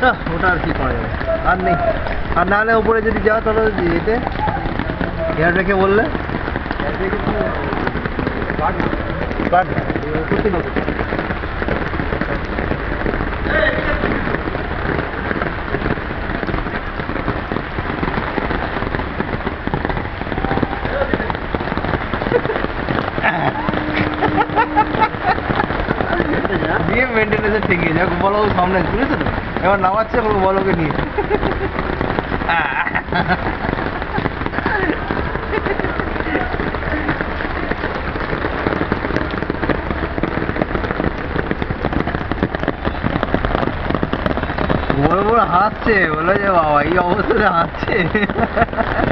আহ, ওটা আর কি করা যাবে? আর নেই। আর না হলে উপরে যদি যাও তাহলে এতে এয়ার রেখে বললে দিয়ে মেনটেনেন্সে ঠেকিয়ে যাক বলো সামনে বুঝেছ তো? এবার নামাচ্ছে বলো বলোকে নিয়ে। বড় বড় হাঁটছে বলে যে বাবা এই অবস্থাতে হাসছে